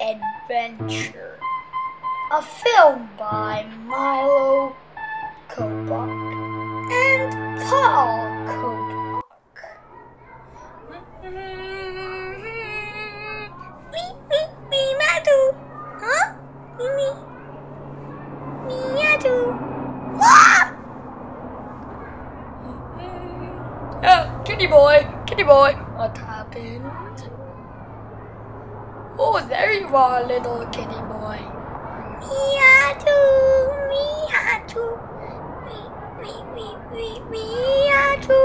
Adventure, a film by Milo Copoc and Paul Copoc. Me, me, me, Madu. Huh? Me, me. Me, Madu. Ah! Oh, kitty boy, kitty boy, what happened? Oh, there you are, little kitty boy. Miyatu, Miyatu, mi, mi, mi, mi, Miyatu,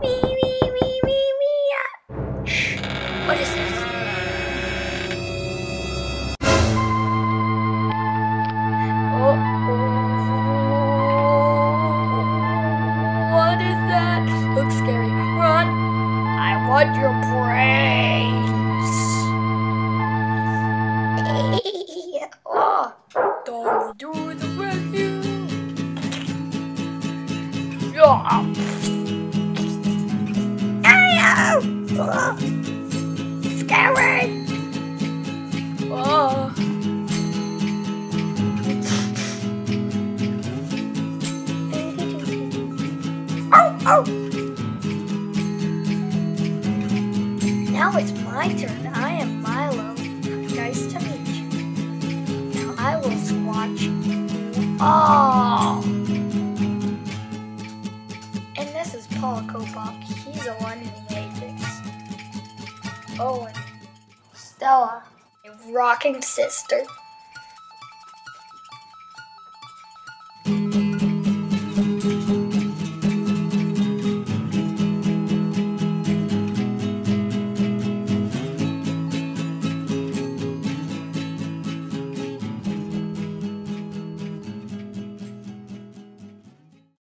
mi, mi, mi, mi, Miyatu. Shh, what is this? Oh, oh, what is that? Looks scary. Run! I want your brains. To do the rescue. Yeah. Oh, scary. Oh. Oh, oh. Now it's my turn. I am Milo. Nice to meet you. All. And this is Paul Copoc. He's the one who made this. Oh, and Stella, a rocking sister.